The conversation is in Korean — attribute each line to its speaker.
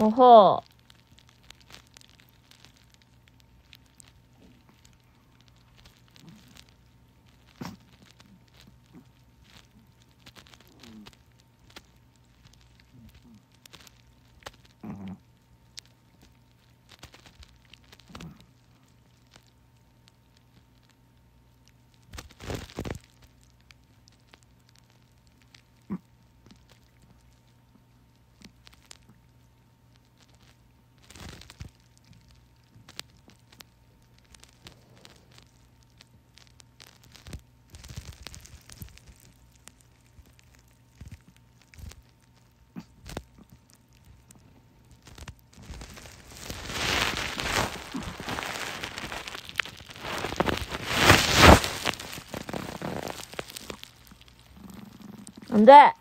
Speaker 1: 然后 안 돼!